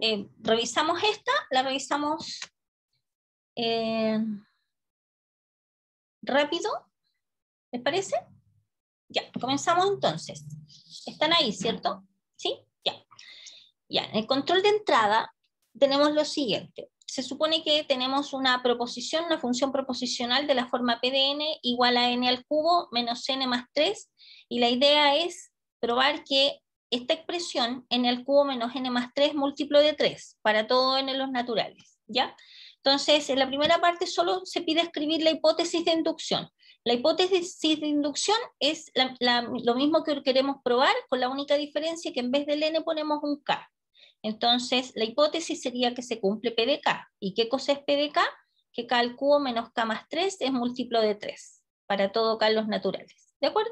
eh, revisamos esta, la revisamos eh, rápido, ¿les parece? Ya, comenzamos entonces. ¿Están ahí, cierto? ¿Sí? Ya. Ya, en el control de entrada tenemos lo siguiente. Se supone que tenemos una proposición, una función proposicional de la forma PDN igual a n al cubo menos n más 3, y la idea es probar que esta expresión n al cubo menos n más 3 múltiplo de 3 para todo n los naturales, ¿ya? Entonces, en la primera parte solo se pide escribir la hipótesis de inducción. La hipótesis de inducción es lo mismo que queremos probar, con la única diferencia que en vez del n ponemos un k. Entonces, la hipótesis sería que se cumple P de K. ¿Y qué cosa es P de K? Que K al cubo menos K más 3 es múltiplo de 3 para todo K los naturales. ¿De acuerdo?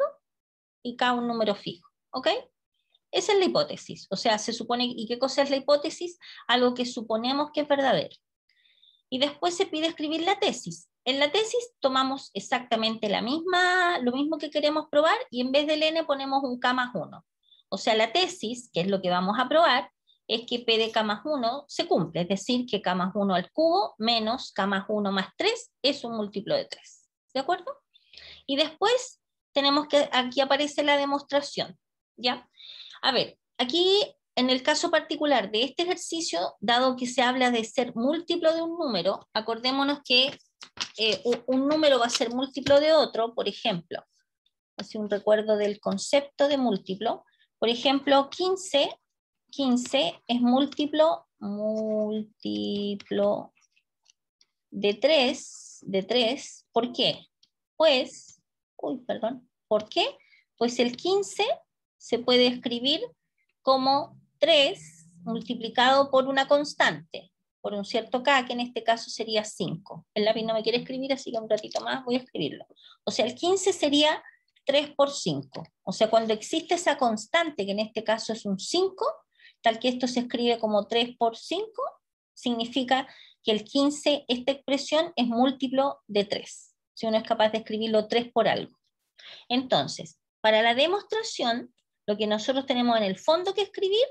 Y K un número fijo. ¿Ok? Esa es la hipótesis. O sea, se supone, ¿y qué cosa es la hipótesis? Algo que suponemos que es verdadero. Y después se pide escribir la tesis. En la tesis tomamos exactamente la misma, lo mismo que queremos probar y en vez del n ponemos un k más 1. O sea, la tesis, que es lo que vamos a probar, es que p de k más 1 se cumple, es decir, que k más 1 al cubo menos k más 1 más 3 es un múltiplo de 3. ¿De acuerdo? Y después tenemos que, aquí aparece la demostración, ¿ya? A ver, aquí en el caso particular de este ejercicio, dado que se habla de ser múltiplo de un número, acordémonos que eh, un número va a ser múltiplo de otro, por ejemplo, así un recuerdo del concepto de múltiplo, por ejemplo, 15 15 es múltiplo, múltiplo de 3, de 3. ¿Por qué? Pues, uy, perdón, ¿por qué? Pues el 15 se puede escribir como 3 multiplicado por una constante, por un cierto k, que en este caso sería 5. El lápiz no me quiere escribir, así que un ratito más voy a escribirlo. O sea, el 15 sería 3 por 5. O sea, cuando existe esa constante, que en este caso es un 5, tal que esto se escribe como 3 por 5, significa que el 15, esta expresión es múltiplo de 3, si uno es capaz de escribirlo 3 por algo. Entonces, para la demostración, lo que nosotros tenemos en el fondo que escribir,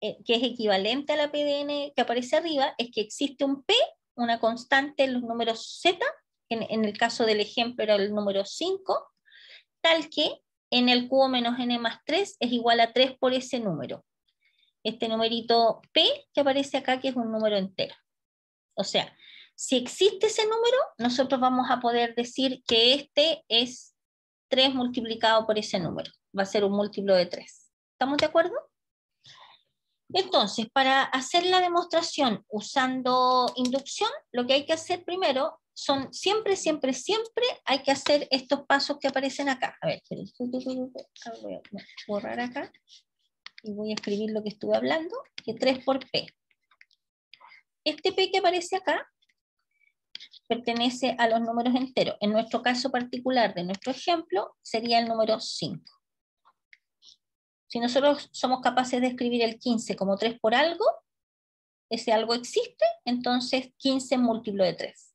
eh, que es equivalente a la PDN que aparece arriba, es que existe un P, una constante en los números Z, en, en el caso del ejemplo era el número 5, tal que en el cubo menos n más 3 es igual a 3 por ese número este numerito P que aparece acá, que es un número entero. O sea, si existe ese número, nosotros vamos a poder decir que este es 3 multiplicado por ese número. Va a ser un múltiplo de 3. ¿Estamos de acuerdo? Entonces, para hacer la demostración usando inducción, lo que hay que hacer primero son siempre, siempre, siempre hay que hacer estos pasos que aparecen acá. A ver, voy a borrar acá y voy a escribir lo que estuve hablando, que 3 por P. Este P que aparece acá pertenece a los números enteros. En nuestro caso particular de nuestro ejemplo, sería el número 5. Si nosotros somos capaces de escribir el 15 como 3 por algo, ese algo existe, entonces 15 es múltiplo de 3.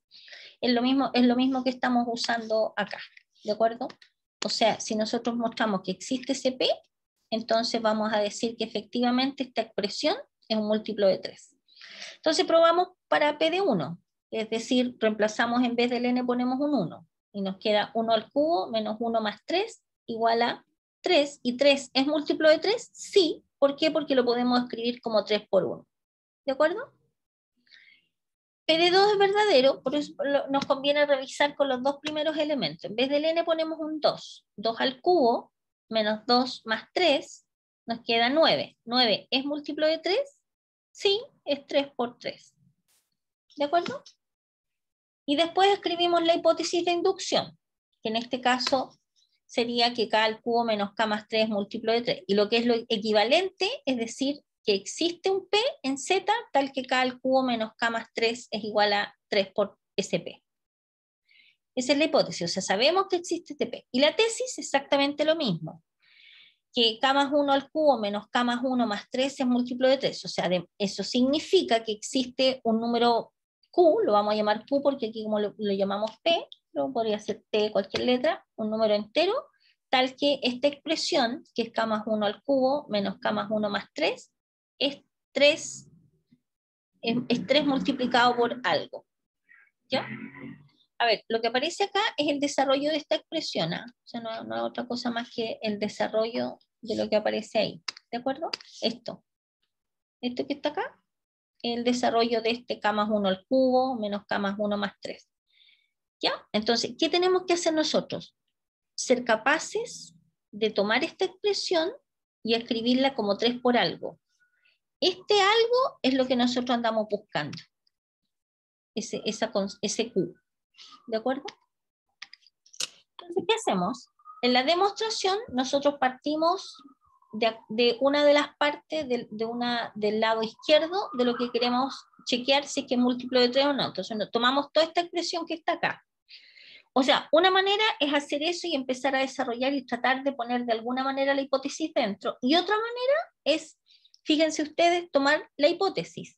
Es lo mismo, es lo mismo que estamos usando acá, ¿de acuerdo? O sea, si nosotros mostramos que existe ese P, entonces vamos a decir que efectivamente esta expresión es un múltiplo de 3. Entonces probamos para P de 1, es decir, reemplazamos en vez del n ponemos un 1 y nos queda 1 al cubo menos 1 más 3 igual a 3. ¿Y 3 es múltiplo de 3? Sí. ¿Por qué? Porque lo podemos escribir como 3 por 1. ¿De acuerdo? P de 2 es verdadero, por eso nos conviene revisar con los dos primeros elementos. En vez del n ponemos un 2. 2 al cubo menos 2 más 3, nos queda 9. ¿9 es múltiplo de 3? Sí, es 3 por 3. ¿De acuerdo? Y después escribimos la hipótesis de inducción, que en este caso sería que k al cubo menos k más 3 es múltiplo de 3. Y lo que es lo equivalente es decir que existe un p en z tal que k al cubo menos k más 3 es igual a 3 por sp. Esa es la hipótesis, o sea, sabemos que existe este P. Y la tesis exactamente lo mismo, que K más 1 al cubo menos K más 1 más 3 es múltiplo de 3. O sea, eso significa que existe un número Q, lo vamos a llamar Q porque aquí como lo, llamamos P, luego podría ser P cualquier letra, un número entero, tal que esta expresión, que es K más 1 al cubo menos K más 1 más 3, es 3 es 3 multiplicado por algo. ¿Ya? A ver, lo que aparece acá es el desarrollo de esta expresión. ¿ah? O sea, no, no es otra cosa más que el desarrollo de lo que aparece ahí. ¿De acuerdo? Esto. Esto que está acá, el desarrollo de este k más 1 al cubo menos k más 1 más 3. Entonces, ¿qué tenemos que hacer nosotros? Ser capaces de tomar esta expresión y escribirla como 3 por algo. Este algo es lo que nosotros andamos buscando. Ese, esa, Q. ¿De acuerdo? Entonces, ¿qué hacemos? En la demostración, nosotros partimos de, una de las partes de, del lado izquierdo de lo que queremos chequear si es que es múltiplo de 3 o no. Entonces, tomamos toda esta expresión que está acá. O sea, una manera es hacer eso y empezar a desarrollar y tratar de poner de alguna manera la hipótesis dentro. Y otra manera es, fíjense ustedes, tomar la hipótesis.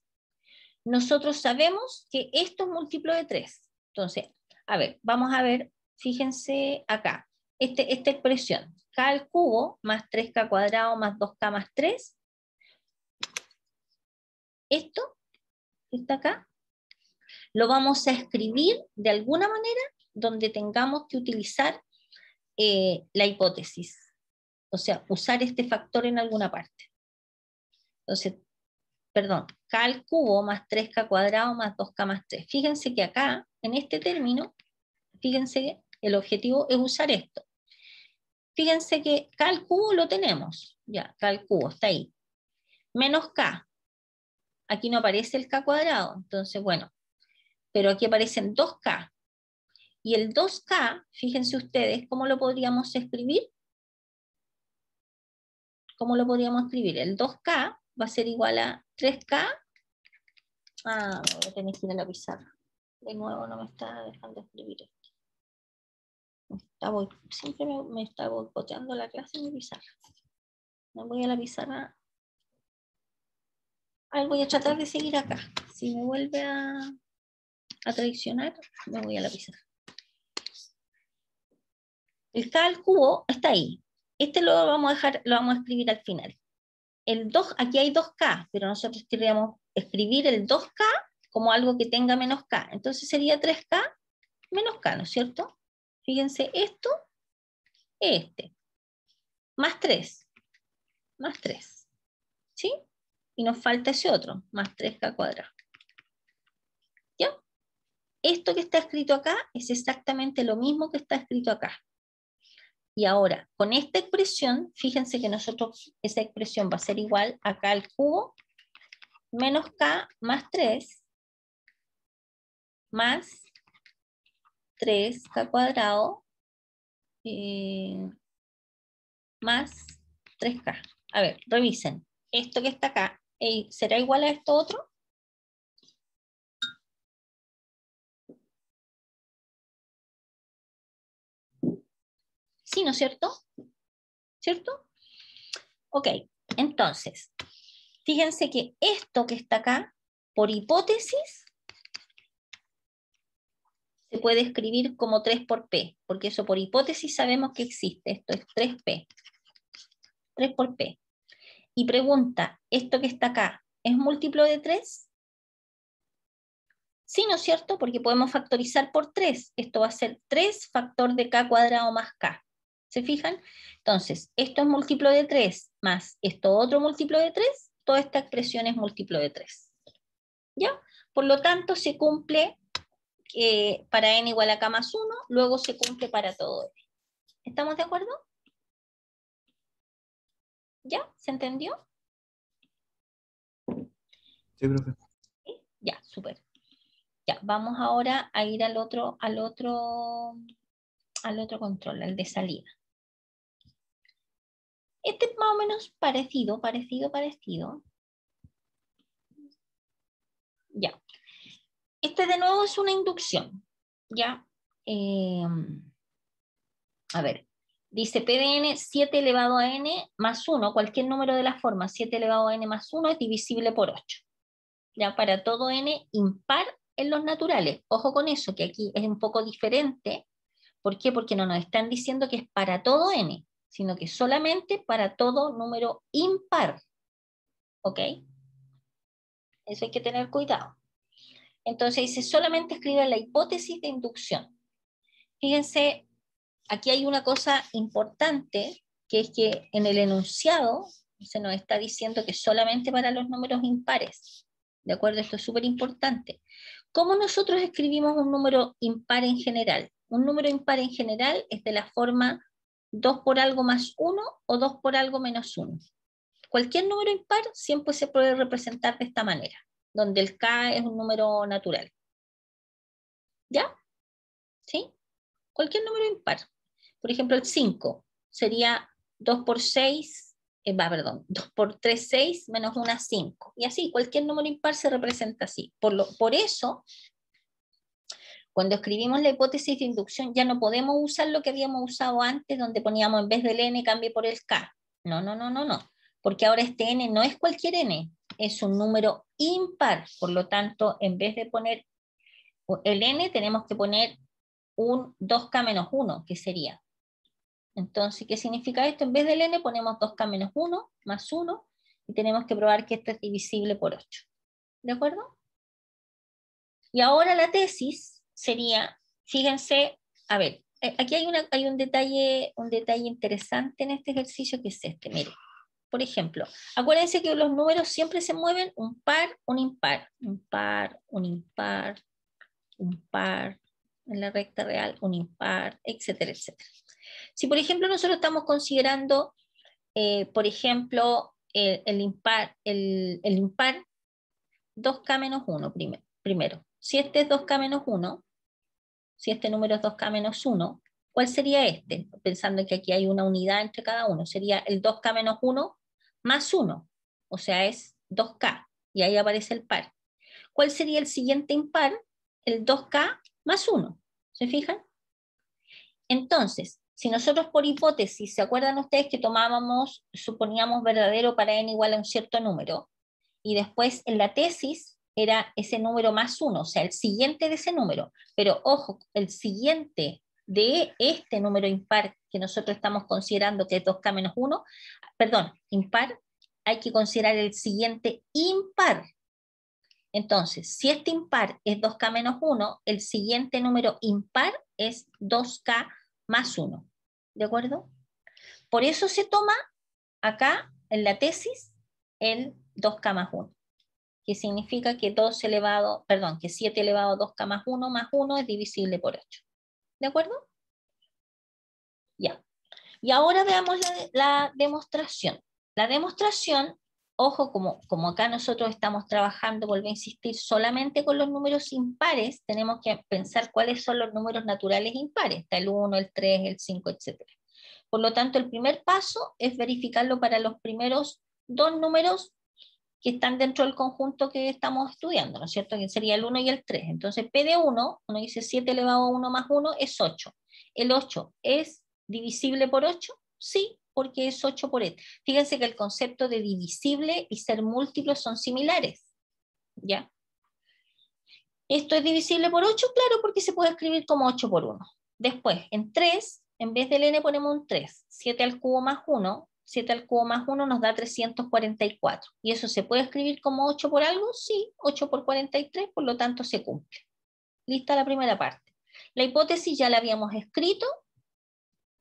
Nosotros sabemos que esto es múltiplo de 3. Entonces, a ver, vamos a ver, fíjense acá, este, esta expresión, k al cubo más 3k cuadrado más 2k más 3. Esto, que está acá, lo vamos a escribir de alguna manera donde tengamos que utilizar eh, la hipótesis. O sea, usar este factor en alguna parte. Entonces, perdón, k al cubo más 3k cuadrado más 2k más 3. Fíjense que acá, en este término, fíjense, el objetivo es usar esto. Fíjense que k al cubo lo tenemos, ya, k al cubo, está ahí. Menos k. Aquí no aparece el k cuadrado, entonces, bueno, pero aquí aparecen 2k. Y el 2k, fíjense ustedes, ¿cómo lo podríamos escribir? ¿Cómo lo podríamos escribir? El 2k va a ser igual a 3K. Ah, voy a tener que ir a la pizarra. De nuevo no me está dejando escribir esto. siempre me, está boicoteando la clase en mi pizarra. Me voy a la pizarra. Ahí voy a tratar de seguir acá. Si me vuelve a traicionar, me voy a la pizarra. El K al cubo está ahí. Este lo vamos a dejar, lo vamos a escribir al final el 2, aquí hay 2K, pero nosotros queríamos escribir el 2K como algo que tenga menos K. Entonces sería 3K menos K, ¿no es cierto? Fíjense, esto, este, más 3, más 3, ¿sí? Y nos falta ese otro, más 3K cuadrado. ¿Ya? Esto que está escrito acá es exactamente lo mismo que está escrito acá. Y ahora, con esta expresión, fíjense que nosotros, esa expresión va a ser igual a k al cubo menos k más 3 más 3k cuadrado eh, más 3k. A ver, revisen. Esto que está acá, eh, ¿será igual a esto otro? ¿No es cierto? ¿Cierto? Ok, entonces, fíjense que esto que está acá, por hipótesis, se puede escribir como 3 por P, porque eso por hipótesis sabemos que existe, esto es 3P. 3 por P. Y pregunta, ¿esto que está acá es múltiplo de 3? Sí, ¿no es cierto? Porque podemos factorizar por 3. Esto va a ser 3 factor de k cuadrado más k. ¿Se fijan? Entonces, esto es múltiplo de 3 más esto otro múltiplo de 3, toda esta expresión es múltiplo de 3. ¿Ya? Por lo tanto, se cumple eh, para n igual a k más 1, luego se cumple para todo n. ¿Estamos de acuerdo? ¿Ya? ¿Se entendió? Sí, profe. Ya, súper. Ya, vamos ahora a ir al otro, al otro, al otro control, al de salida. Este es más o menos parecido, parecido, parecido. Ya. Este de nuevo es una inducción. Ya. Em, a ver. Dice P de n 7 elevado a n más 1, cualquier número de la forma 7 elevado a n más 1 es divisible por 8. Ya para todo n impar en los naturales. Ojo con eso, que aquí es un poco diferente. ¿Por qué? Porque no nos están diciendo que es para todo n sino que solamente para todo número impar. ¿Ok? Eso hay que tener cuidado. Entonces dice, solamente escribe la hipótesis de inducción. Fíjense, aquí hay una cosa importante, que es que en el enunciado se nos está diciendo que solamente para los números impares. ¿De acuerdo? Esto es súper importante. ¿Cómo nosotros escribimos un número impar en general? Un número impar en general es de la forma 2 por algo más 1 o 2 por algo menos 1. Cualquier número impar siempre se puede representar de esta manera, donde el k es un número natural. ¿Ya? ¿Sí? Cualquier número impar. Por ejemplo, el 5 sería 2 por 6, eh, va, perdón, 2 por 3, 6, menos 1, 5. Y así, cualquier número impar se representa así. Por, lo, por eso, cuando escribimos la hipótesis de inducción, ya no podemos usar lo que habíamos usado antes, donde poníamos en vez del n, cambie por el k. No, no, no, no, no. Porque ahora este n no es cualquier n, es un número impar. Por lo tanto, en vez de poner el n, tenemos que poner un 2k menos 1, que sería entonces, ¿qué significa esto? En vez del n ponemos 2k menos 1 más 1 y tenemos que probar que esto es divisible por 8. ¿De acuerdo? Y ahora la tesis sería, fíjense, a ver, eh, aquí hay, una, hay un, detalle, un detalle interesante en este ejercicio que es este, mire. Por ejemplo, acuérdense que los números siempre se mueven un par, un impar, un par, un impar, un par, en la recta real, un impar, etcétera, etcétera. Si, por ejemplo, nosotros estamos considerando, eh, por ejemplo, el, impar, el, impar 2K menos 1 primero. Si este es 2K menos 1, si este número es 2K menos 1, ¿cuál sería este? Pensando que aquí hay una unidad entre cada uno. Sería el 2K menos 1 más 1, o sea, es 2K, y ahí aparece el par. ¿Cuál sería el siguiente impar? El 2K más 1. ¿Se fijan? Entonces, si nosotros por hipótesis, ¿se acuerdan ustedes que tomábamos, suponíamos verdadero para n igual a un cierto número? Y después en la tesis era ese número más uno, o sea, el siguiente de ese número. Pero ojo, el siguiente de este número impar que nosotros estamos considerando que es 2k menos 1, perdón, impar, hay que considerar el siguiente impar. Entonces, si este impar es 2k menos 1, el siguiente número impar es 2k más 1. ¿De acuerdo? Por eso se toma acá en la tesis el 2K más 1, que significa que 2 elevado, perdón, que 7 elevado a 2K más 1 más 1 es divisible por 8. ¿De acuerdo? Ya. Y ahora veamos la, la demostración. La demostración ojo, como, como acá nosotros estamos trabajando, vuelvo a insistir, solamente con los números impares, tenemos que pensar cuáles son los números naturales impares, está el 1, el 3, el 5, etc. Por lo tanto, el primer paso es verificarlo para los primeros dos números que están dentro del conjunto que estamos estudiando, ¿no es cierto? Que sería el 1 y el 3. Entonces, P de 1, uno dice 7 elevado a 1 más 1 es 8. ¿El 8 es divisible por 8? Sí, porque es 8 por e. Fíjense que el concepto de divisible y ser múltiplos son similares. ¿Ya? Esto es divisible por 8, claro, porque se puede escribir como 8 por 1. Después, en 3, en vez del n ponemos un 3. 7 al cubo más 1. 7 al cubo más 1 nos da 344. ¿Y eso se puede escribir como 8 por algo? Sí, 8 por 43, por lo tanto se cumple. Lista la primera parte. La hipótesis ya la habíamos escrito,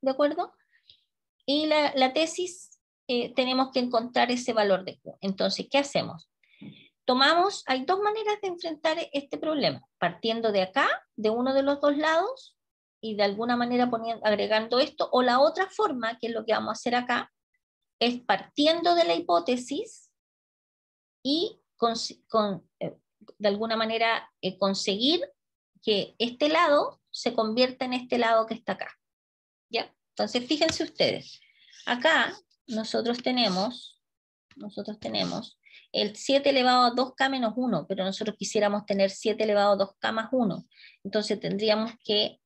¿de acuerdo? Y la, tesis, eh, tenemos que encontrar ese valor de Q. Entonces, ¿qué hacemos? Tomamos, hay dos maneras de enfrentar este problema, partiendo de acá, de uno de los dos lados, y de alguna manera poniendo, agregando esto, o la otra forma, que es lo que vamos a hacer acá, es partiendo de la hipótesis y con, eh, de alguna manera eh, conseguir que este lado se convierta en este lado que está acá. ¿Ya? Entonces, fíjense ustedes, acá nosotros tenemos, nosotros tenemos el 7 elevado a 2k menos 1, pero nosotros quisiéramos tener 7 elevado a 2k más 1. Entonces tendríamos que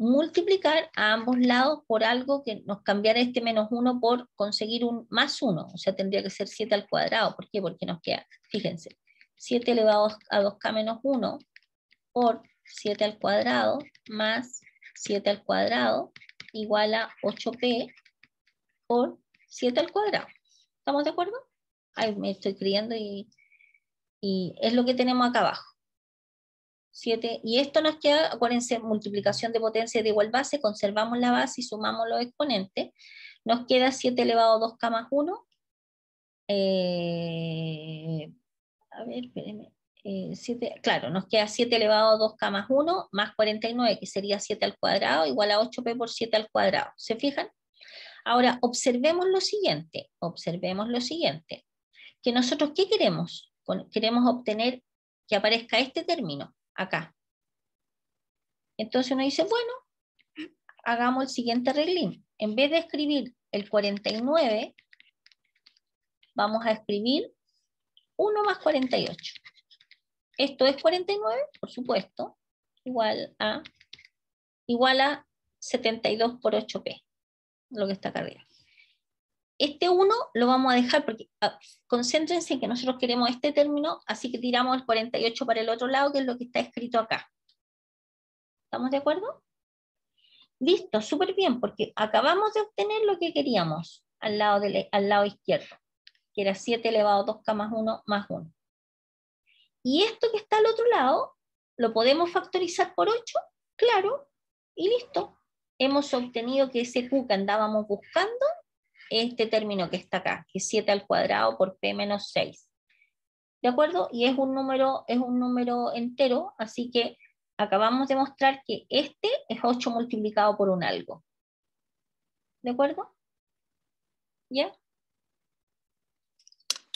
multiplicar a ambos lados por algo que nos cambiara este menos 1 por conseguir un más 1. O sea, tendría que ser 7 al cuadrado. ¿Por qué? Porque nos queda, fíjense, 7 elevado a 2k menos 1 por 7 al cuadrado más 7 al cuadrado igual a 8p por 7 al cuadrado. ¿Estamos de acuerdo? Ahí me estoy criando y Y es lo que tenemos acá abajo. 7, y esto nos queda, acuérdense, multiplicación de potencia de igual base, conservamos la base y sumamos los exponentes, nos queda 7 elevado a 2 k más 1, eh, a ver, espérenme, eh, claro, nos queda 7 elevado a 2k más 1, más 49, que sería 7 al cuadrado, igual a 8p por 7 al cuadrado, ¿se fijan? Ahora, observemos lo siguiente, observemos lo siguiente, que nosotros, ¿qué queremos? Queremos obtener que aparezca este término, acá. Entonces uno dice, bueno, hagamos el siguiente arreglín. En vez de escribir el 49, vamos a escribir 1 más 48. Esto es 49, por supuesto, igual a, igual a 72 por 8p, lo que está acá arriba. Este 1 lo vamos a dejar porque ah, concéntrense en que nosotros queremos este término, así que tiramos el 48 para el otro lado, que es lo que está escrito acá. ¿Estamos de acuerdo? Listo, súper bien, porque acabamos de obtener lo que queríamos al lado, al lado izquierdo, que era 7 elevado a 2k más 1 más 1. Y esto que está al otro lado, ¿lo podemos factorizar por 8? Claro, y listo. Hemos obtenido que ese Q que andábamos buscando este término que está acá, que es 7 al cuadrado por p menos 6. ¿De acuerdo? Y es un número, es un número entero, así que acabamos de mostrar que este es 8 multiplicado por un algo. ¿De acuerdo? ¿Ya?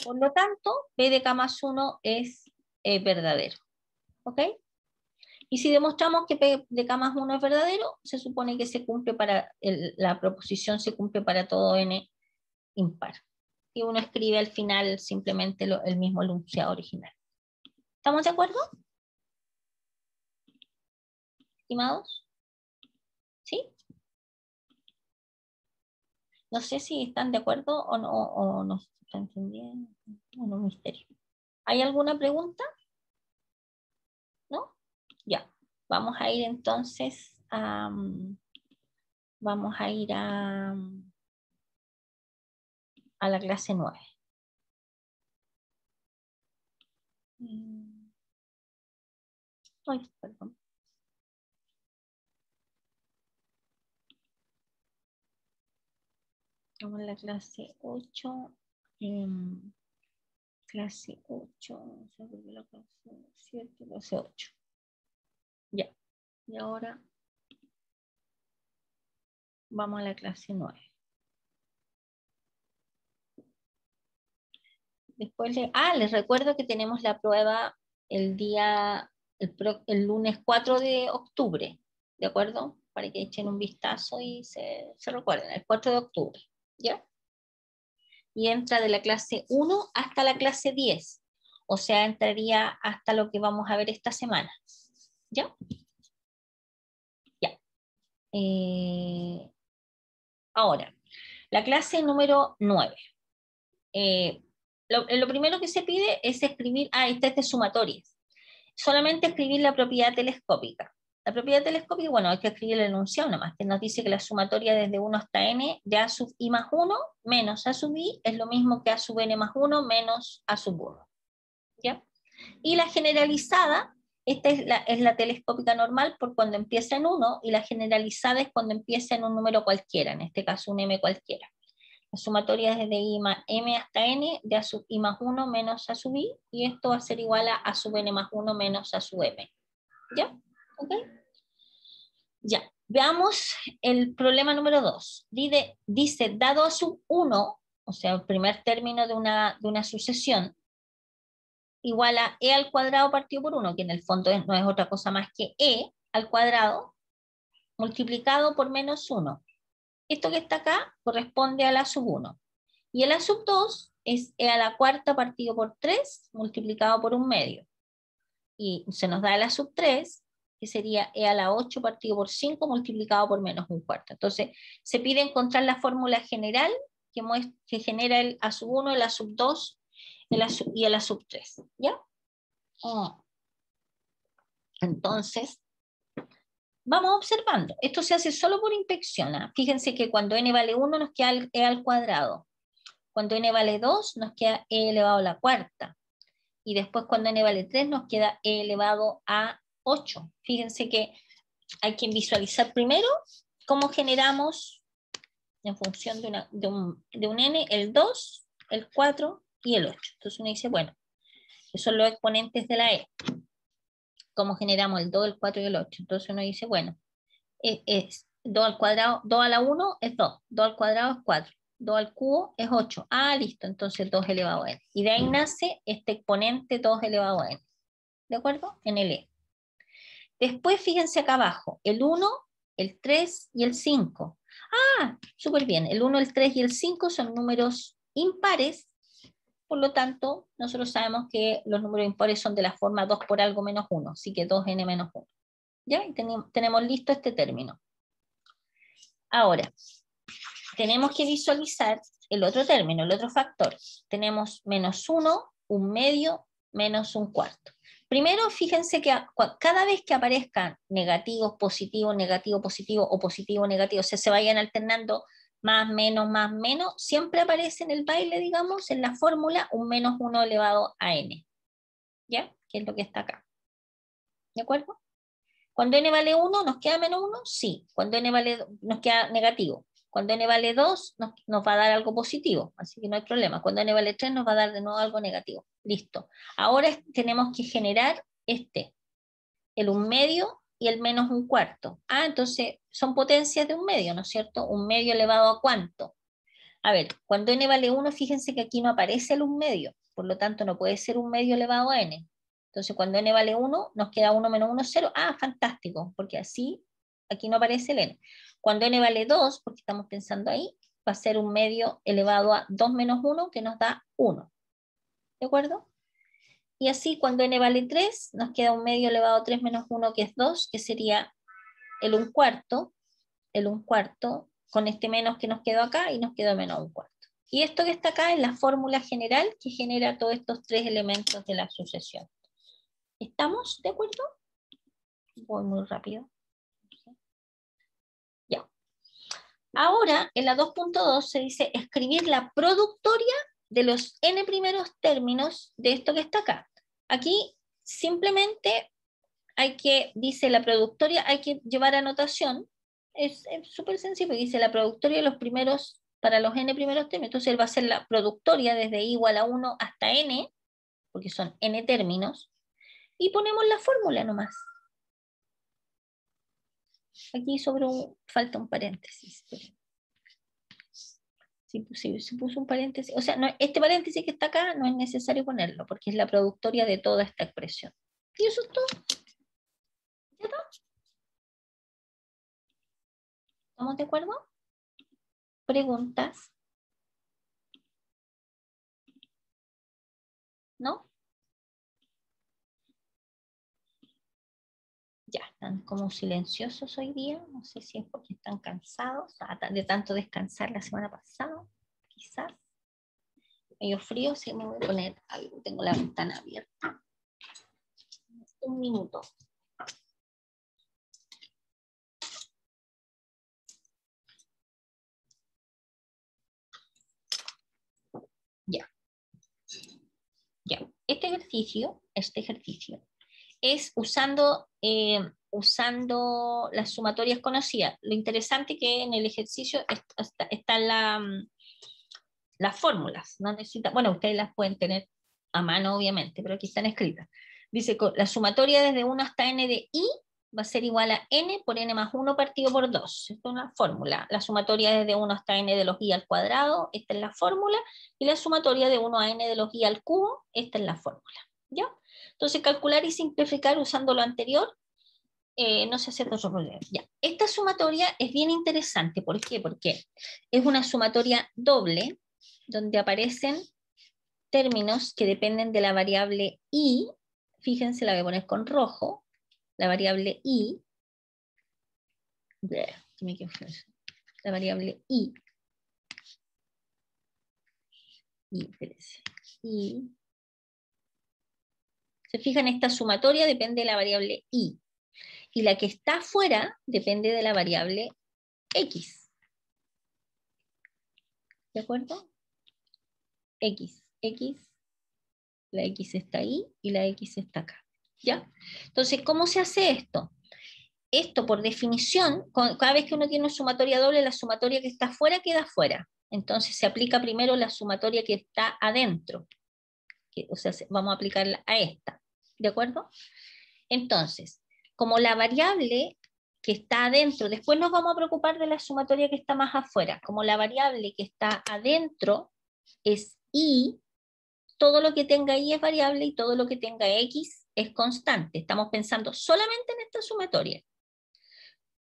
Por lo tanto, p de k más 1 es eh, verdadero. ¿Ok? Y si demostramos que P de K más 1 es verdadero, se supone que se cumple para, la proposición se cumple para todo n impar. Y uno escribe al final simplemente el mismo enunciado original. ¿Estamos de acuerdo? Estimados. ¿Sí? No sé si están de acuerdo o no, o no están entendiendo. O no misterio. ¿Hay alguna pregunta? Ya, vamos a ir entonces a... Vamos a ir a, a la clase 9. Mm. Ay, perdón. Vamos a la clase 8. Em, clase 8. La clase 7, clase 8. Ya. Y ahora vamos a la clase 9. Después, le, ah, les recuerdo que tenemos la prueba el día, el, lunes 4 de octubre, ¿de acuerdo? Para que echen un vistazo y se, se recuerden, el 4 de octubre, ¿ya? Y entra de la clase 1 hasta la clase 10, o sea, entraría hasta lo que vamos a ver esta semana. ¿Ya? Ya. Eh, ahora, la clase número 9. Eh, lo, primero que se pide es escribir, ah, esta es de sumatorias. Solamente escribir la propiedad telescópica. La propiedad telescópica, bueno, hay que escribir el enunciado nomás, que nos dice que la sumatoria desde 1 hasta n de a sub i más 1 menos a sub i es lo mismo que a sub n más 1 menos a sub 1. ¿Ya? Y la generalizada esta es la, es la telescópica normal por cuando empieza en 1 y la generalizada es cuando empieza en un número cualquiera, en este caso un m cualquiera. La sumatoria es desde i más m hasta n de a sub i más 1 menos a sub i y esto va a ser igual a a sub n más 1 menos a sub m. ¿Ya? ¿Ok? Ya. Veamos el problema número 2. Dice, dado a sub 1, o sea, el primer término de una, de una sucesión, igual a e al cuadrado partido por 1, que en el fondo no es otra cosa más que e al cuadrado multiplicado por menos 1. Esto que está acá corresponde a la sub 1. Y el a sub 2 es e a la cuarta partido por 3 multiplicado por un medio. Y se nos da el a sub 3, que sería e a la 8 partido por 5 multiplicado por menos un cuarto. Entonces, se pide encontrar la fórmula general que, que genera el a sub 1, el a sub 2 y a la sub 3, ¿ya? Ah. Entonces, vamos observando. Esto se hace solo por inspección. ¿ah? Fíjense que cuando n vale 1 nos queda e al cuadrado. Cuando n vale 2 nos queda e elevado a la cuarta. y después cuando n vale 3 nos queda e elevado a 8. Fíjense que hay que visualizar primero cómo generamos en función de, una, de, un, de un n el 2, el 4 y el 8. Entonces uno dice, bueno, esos son los exponentes de la e. ¿Cómo generamos el 2, el 4 y el 8? Entonces uno dice, bueno, e, es, 2 al cuadrado, 2 a la 1 es 2, 2 al cuadrado es 4, 2 al cubo es 8. Ah, listo, entonces 2 elevado a n. Y de ahí nace este exponente 2 elevado a n. ¿De acuerdo? En el e. Después fíjense acá abajo, el 1, el 3 y el 5. Ah, súper bien, el 1, el 3 y el 5 son números impares, por lo tanto, nosotros sabemos que los números impares son de la forma 2 por algo menos 1, así que 2n menos 1. ¿Ya? Y tenemos, listo este término. Ahora, tenemos que visualizar el otro término, el otro factor. Tenemos menos 1, un medio, menos un cuarto. Primero, fíjense que cada vez que aparezcan negativos, positivos, negativo, positivo o positivo, negativo, o sea, se vayan alternando más, menos, más, menos, siempre aparece en el baile, digamos, en la fórmula un menos 1 elevado a n. ¿Ya? Que es lo que está acá. ¿De acuerdo? Cuando n vale 1, ¿nos queda menos 1? Sí. Cuando n vale, nos queda negativo. Cuando n vale 2, nos, va a dar algo positivo, así que no hay problema. Cuando n vale 3, nos va a dar de nuevo algo negativo. Listo. Ahora tenemos que generar este, el un medio y el menos un cuarto. Ah, entonces son potencias de un medio, ¿no es cierto? Un medio elevado a cuánto. A ver, cuando n vale 1, fíjense que aquí no aparece el un medio, por lo tanto no puede ser un medio elevado a n. Entonces cuando n vale 1, nos queda 1 menos 1, 0. Ah, fantástico, porque así aquí no aparece el n. Cuando n vale 2, porque estamos pensando ahí, va a ser un medio elevado a 2 menos 1, que nos da 1. ¿De acuerdo? Y así cuando n vale 3, nos queda un medio elevado a 3 menos 1, que es 2, que sería el 1 cuarto, el 1 cuarto, con este menos que nos quedó acá, y nos quedó menos 1 cuarto. Y esto que está acá es la fórmula general que genera todos estos tres elementos de la sucesión. ¿Estamos de acuerdo? Voy muy rápido. Ahora, en la 2.2 se dice escribir la productoria de los n primeros términos de esto que está acá. Aquí simplemente hay que, dice la productoria, hay que llevar anotación. Es súper sencillo, dice la productoria de los primeros, para los n primeros términos. Entonces él va a hacer la productoria desde igual a 1 hasta n, porque son n términos, y ponemos la fórmula nomás. Aquí sobre un, falta un paréntesis. Sí, se puso un paréntesis. O sea, no, este paréntesis que está acá no es necesario ponerlo, porque es la productoria de toda esta expresión. Y eso es todo. ¿Estamos de acuerdo? ¿Preguntas? ¿No? Están como silenciosos hoy día, no sé si es porque están cansados de tanto descansar la semana pasada, quizás. Medio frío, sí me voy a poner algo, tengo la ventana abierta. Un minuto. Ya. Ya. Este ejercicio, este ejercicio es usando, eh, usando las sumatorias conocidas. Lo interesante que en el ejercicio están la, mm, las fórmulas. No necesita, bueno, ustedes las pueden tener a mano, obviamente, pero aquí están escritas. Dice la sumatoria desde 1 hasta n de i va a ser igual a n por n más 1 partido por 2. Esta es una fórmula. La sumatoria desde 1 hasta n de los i al cuadrado, esta es la fórmula. Y la sumatoria de 1 a n de los i al cubo, esta es la fórmula. ¿Ya? Entonces, calcular y simplificar usando lo anterior eh, no se hace otro problema. Ya. Esta sumatoria es bien interesante. ¿Por qué? Porque es una sumatoria doble donde aparecen términos que dependen de la variable i. Fíjense, la voy a poner con rojo. La variable i. La variable i. I, I se fijan, esta sumatoria depende de la variable i. Y la que está afuera depende de la variable x. ¿De acuerdo? x. x la X está ahí y la X está acá. ¿Ya? Entonces, ¿cómo se hace esto? Esto, por definición, cada vez que uno tiene una sumatoria doble, la sumatoria que está afuera queda afuera. Entonces, se aplica primero la sumatoria que está adentro. o sea, vamos a aplicarla a esta. ¿De acuerdo? Entonces, como la variable que está adentro, después nos vamos a preocupar de la sumatoria que está más afuera. Como la variable que está adentro es y, todo lo que tenga y es variable y todo lo que tenga x es constante. Estamos pensando solamente en esta sumatoria.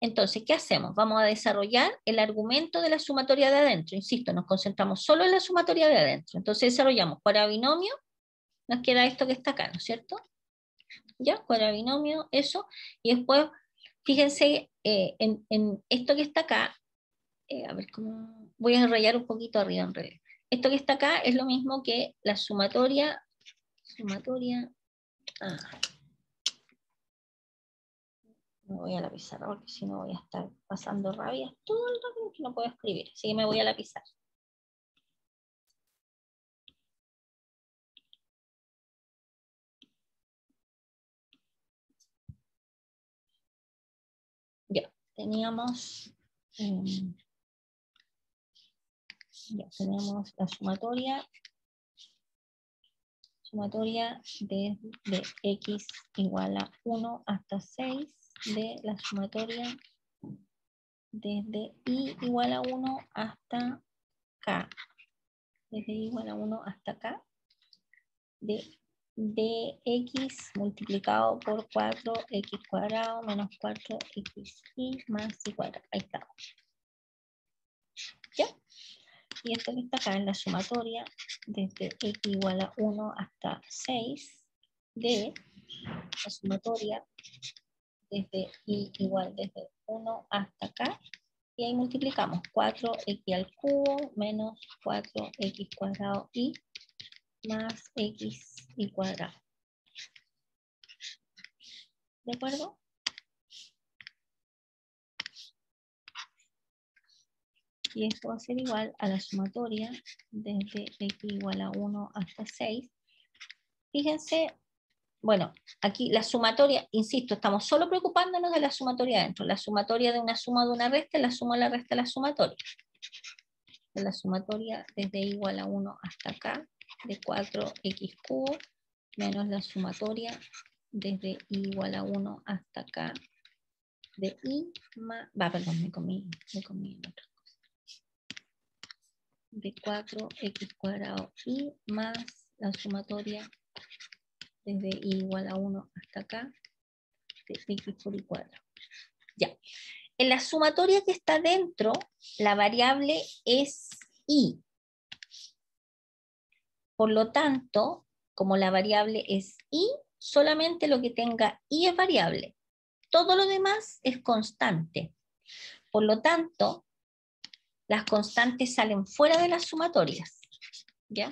Entonces, ¿qué hacemos? Vamos a desarrollar el argumento de la sumatoria de adentro. Insisto, nos concentramos solo en la sumatoria de adentro. Entonces desarrollamos para binomio, nos queda esto que está acá, ¿no es cierto? ¿Ya? Cuadra binomio, eso. Y después, fíjense eh, en, esto que está acá, eh, a ver cómo, voy a enrollar un poquito arriba en realidad. Esto que está acá es lo mismo que la sumatoria, sumatoria, ah. me voy a la pizarra porque si no voy a estar pasando rabia todo el rato que no puedo escribir, así que me voy a la pizarra. Teníamos em, ya tenemos la sumatoria, sumatoria de, x igual a 1 hasta 6 de la sumatoria desde i igual a 1 hasta k, desde i igual a 1 hasta k, de dx multiplicado por 4x cuadrado menos 4xy más y cuadrado. Ahí está. ¿Ya? Y esto que está acá en la sumatoria, desde x igual a 1 hasta 6, de la sumatoria desde i igual desde 1 hasta acá, y ahí multiplicamos 4x al cubo menos 4x cuadrado y más x y cuadrado. ¿De acuerdo? y esto va a ser igual a la sumatoria desde x igual a 1 hasta 6. Fíjense, bueno, aquí la sumatoria, insisto, estamos solo preocupándonos de la sumatoria adentro. La sumatoria de una suma de una resta, la suma de la resta la sumatoria. La sumatoria desde igual a 1 hasta acá, de 4x cubo, menos la sumatoria desde igual a 1 hasta acá, de i más, va, perdón, me comí, me comí el otro de 4x cuadrado y más la sumatoria desde i igual a 1 hasta acá de x por y cuadrado. Ya. En la sumatoria que está dentro, la variable es i. Por lo tanto, como la variable es i, solamente lo que tenga i es variable. Todo lo demás es constante. Por lo tanto, las constantes salen fuera de las sumatorias. ¿Ya?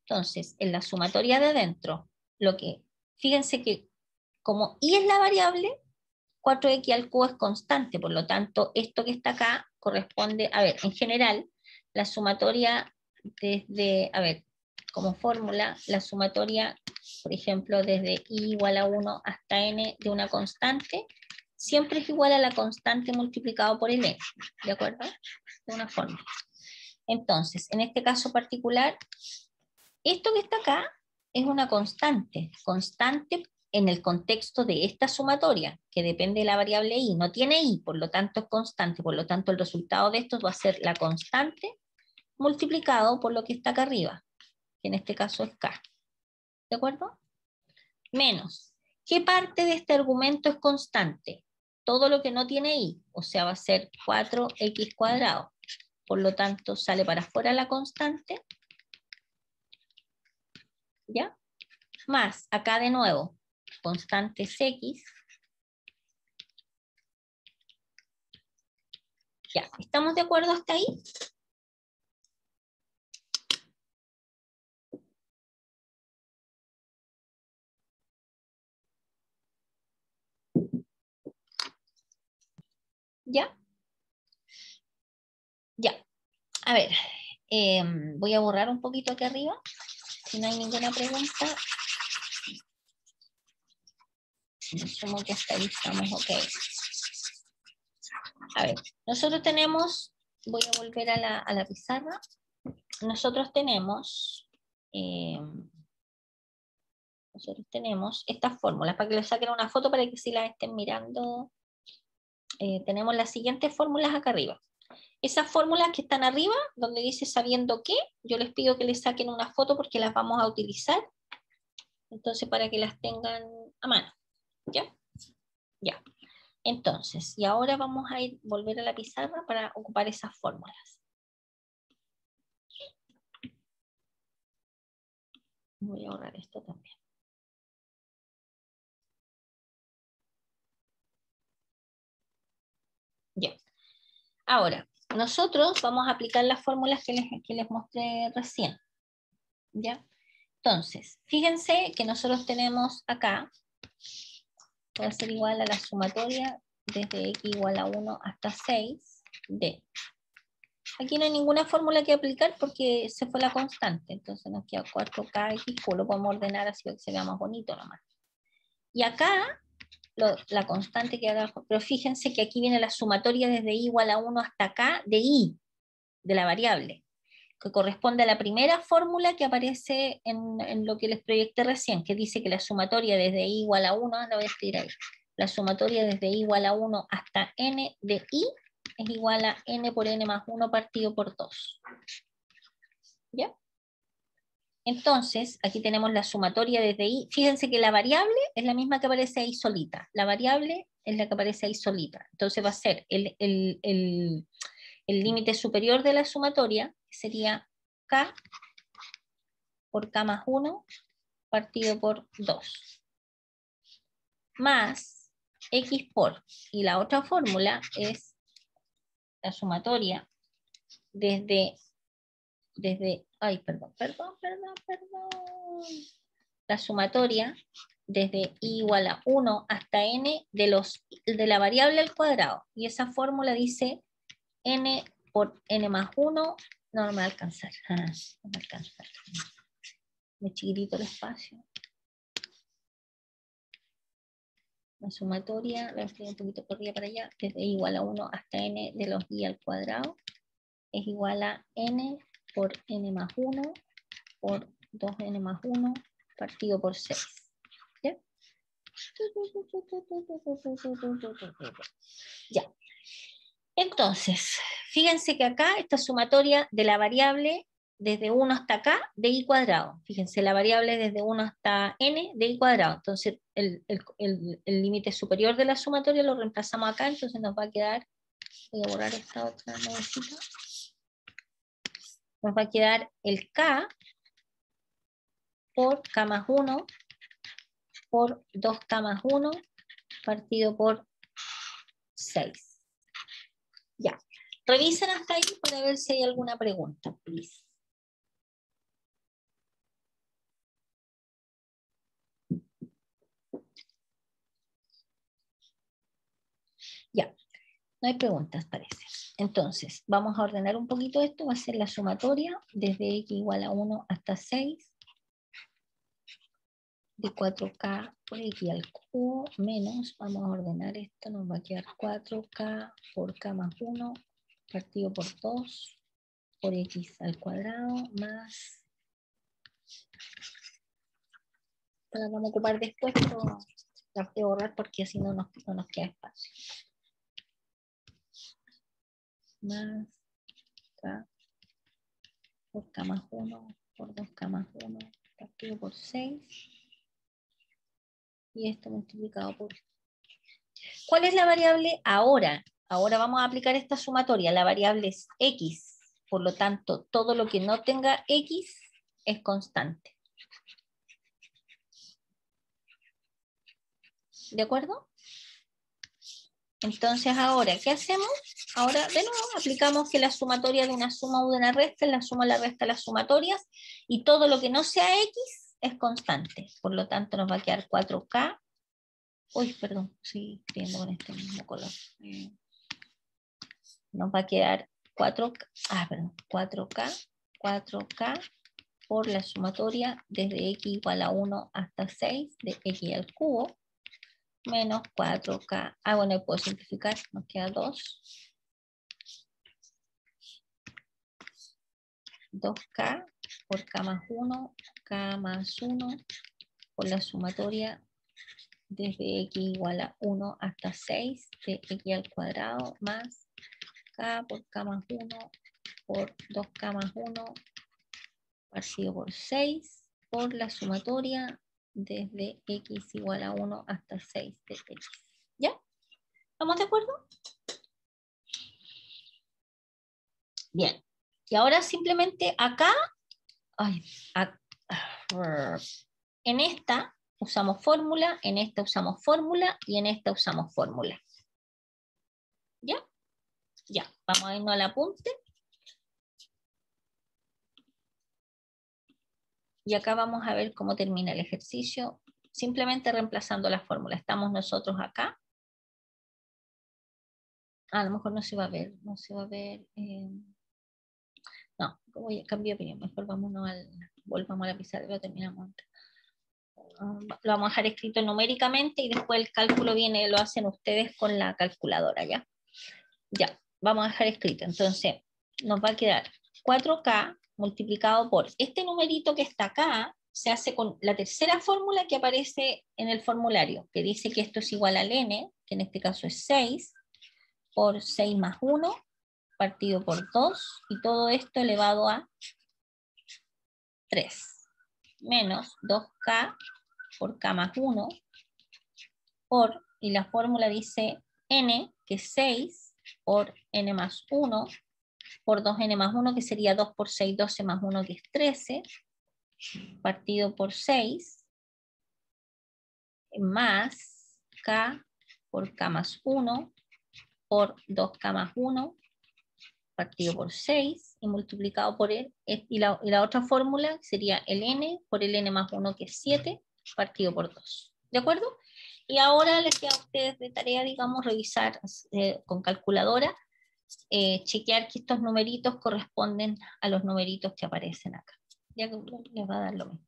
Entonces, en la sumatoria de adentro, lo que, fíjense que como i es la variable, 4x al cubo es constante, por lo tanto, esto que está acá corresponde, a ver, en general, la sumatoria desde, a ver, como fórmula, la sumatoria, por ejemplo, desde i igual a 1 hasta n de una constante, siempre es igual a la constante multiplicado por el n, ¿de acuerdo? De una forma. Entonces, en este caso particular, esto que está acá es una constante, constante en el contexto de esta sumatoria, que depende de la variable i, no tiene i, por lo tanto es constante, por lo tanto el resultado de esto va a ser la constante multiplicado por lo que está acá arriba, que en este caso es k. ¿De acuerdo? Menos. ¿Qué parte de este argumento es constante? todo lo que no tiene i, o sea, va a ser 4x cuadrado. Por lo tanto, sale para afuera la constante. ¿Ya? Más, acá de nuevo, constantes x. Ya, ¿estamos de acuerdo hasta ahí? ¿Ya? Ya. A ver, Em, voy a borrar un poquito aquí arriba, si no hay ninguna pregunta. Asumo que hasta ahí estamos ok. A ver, nosotros tenemos, voy a volver a la, a la pizarra. Nosotros tenemos, em, nosotros tenemos estas fórmulas para que les saquen una foto para que si las estén mirando. Eh, tenemos las siguientes fórmulas acá arriba. Esas fórmulas que están arriba, donde dice sabiendo qué, yo les pido que les saquen una foto porque las vamos a utilizar. Entonces, para que las tengan a mano. ¿Ya? Ya. Entonces, y ahora vamos a ir, volver a la pizarra para ocupar esas fórmulas. Voy a borrar esto también. Ahora, nosotros vamos a aplicar las fórmulas que les, que les mostré recién. ¿Ya? Entonces, fíjense que nosotros tenemos acá, va a ser igual a la sumatoria desde x igual a 1 hasta 6 de. Aquí no hay ninguna fórmula que aplicar porque se fue la constante, entonces nos queda 4kx, lo podemos ordenar así que se vea más bonito nomás. Y acá la constante que haga, pero fíjense que aquí viene la sumatoria desde i igual a 1 hasta acá de i, de la variable, que corresponde a la primera fórmula que aparece en, lo que les proyecté recién, que dice que la sumatoria desde i igual a 1, la voy a escribir ahí, la sumatoria desde i igual a 1 hasta n de i es igual a n por n más 1 partido por 2. ¿Ya? Entonces, aquí tenemos la sumatoria desde i. Fíjense que la variable es la misma que aparece ahí solita. La variable es la que aparece ahí solita. Entonces va a ser el límite superior de la sumatoria, que sería k por k más 1 partido por 2. Más x por, y la otra fórmula es la sumatoria desde desde, ay, perdón, perdón, perdón, perdón. La sumatoria desde i igual a 1 hasta n de, los, de la variable al cuadrado. Y esa fórmula dice n por n más 1, no, me va a alcanzar. Ah, no me va a alcanzar. Muy chiquitito el espacio. La sumatoria, la estoy un poquito corrida para allá, desde i igual a 1 hasta n de los i al cuadrado, es igual a n por n más 1 por 2n más 1 partido por 6. ¿Ya? Ya. Entonces, fíjense que acá esta sumatoria de la variable desde 1 hasta acá de i cuadrado. Fíjense, la variable desde 1 hasta n de i cuadrado. Entonces, el límite superior de la sumatoria lo reemplazamos acá, entonces nos va a quedar, voy a borrar esta otra nuevecita nos va a quedar el K por K más 1 por 2K más 1 partido por 6. Ya. Revisen hasta ahí para ver si hay alguna pregunta, please. Ya. No hay preguntas, parece. Entonces, vamos a ordenar un poquito esto, va a ser la sumatoria desde x igual a 1 hasta 6 de 4k por x al cubo menos, vamos a ordenar esto, nos va a quedar 4k por k más 1 partido por 2 por x al cuadrado más, la vamos a ocupar después, pero la voy a borrar porque así no nos, no nos queda espacio más K por más 1 por 2K más 1 partido por 6 y esto multiplicado por ¿Cuál es la variable ahora? Ahora vamos a aplicar esta sumatoria. La variable es X. Por lo tanto, todo lo que no tenga X es constante. ¿De acuerdo? Entonces ahora, ¿qué hacemos? Ahora, de nuevo, aplicamos que la sumatoria de una suma o de una resta es la suma la resta las sumatorias y todo lo que no sea x es constante. Por lo tanto, nos va a quedar 4k. Uy, perdón, estoy escribiendo con este mismo color. Nos va a quedar 4K, ah, perdón, 4K 4K por la sumatoria desde x igual a 1 hasta 6 de x al cubo menos 4K. Ah, bueno, puedo simplificar, nos queda 2. 2K por K más 1, K más 1 por la sumatoria desde x igual a 1 hasta 6 de x al cuadrado más k por k más 1 por 2k más 1 partido por 6 por la sumatoria desde x igual a 1 hasta 6 de x. ¿Ya? ¿Estamos de acuerdo? Bien. Y ahora simplemente acá, en esta usamos fórmula, en esta usamos fórmula y en esta usamos fórmula. ¿Ya? Ya, vamos a irnos al apunte. Y acá vamos a ver cómo termina el ejercicio, simplemente reemplazando la fórmula. Estamos nosotros acá. a lo mejor no se va a ver, no se va a ver. Eh, no, voy a cambiar de opinión. Mejor vámonos al, volvamos a la pizarra lo terminamos. Ah, lo vamos a dejar escrito numéricamente y después el cálculo viene, lo hacen ustedes con la calculadora, ¿ya? Ya, vamos a dejar escrito. Entonces, nos va a quedar 4K multiplicado por. Este numerito que está acá, se hace con la tercera fórmula que aparece en el formulario, que dice que esto es igual al n, que en este caso es 6, por 6 más 1, partido por 2, y todo esto elevado a 3, menos 2k por k más 1, por, y la fórmula dice n, que es 6, por n más 1, por 2n más 1, que sería 2 por 6, 12 más 1, que es 13, partido por 6, más k por k más 1, por 2k más 1, partido por 6, y multiplicado por él, y la, y la otra fórmula sería el n por el n más 1, que es 7, partido por 2. ¿De acuerdo? Y ahora les queda a ustedes de tarea, digamos, revisar eh, con calculadora eh, chequear que estos numeritos corresponden a los numeritos que aparecen acá. Ya les va a dar lo mismo.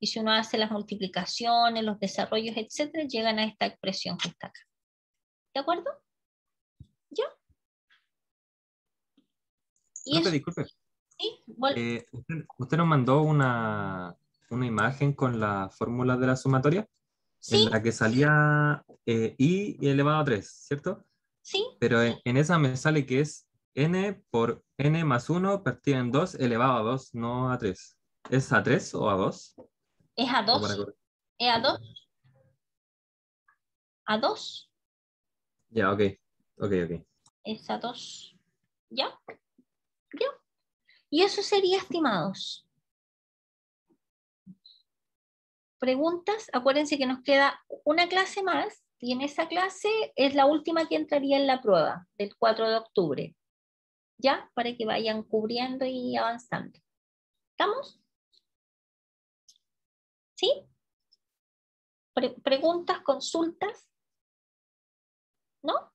Y si uno hace las multiplicaciones, los desarrollos, etcétera, llegan a esta expresión que está acá. ¿De acuerdo? ¿Ya? disculpe, disculpe. ¿Sí? Eh, usted, nos mandó una, una, imagen con la fórmula de la sumatoria, ¿Sí? en la que salía eh, i elevado a 3, ¿cierto? Sí. Pero en, esa me sale que es n por n más 1 partido en 2 elevado a 2, no a 3. ¿Es a 3 o a 2? Es a 2. ¿Es a 2? ¿A 2? Ya, ok. Ok, ok. Es a 2. ¿Ya? ¿Ya? Y eso sería estimados. Preguntas, acuérdense que nos queda una clase más y en esa clase es la última que entraría en la prueba del 4 de octubre. ¿Ya? Para que vayan cubriendo y avanzando. ¿Estamos? ¿Sí? preguntas, consultas. ¿No?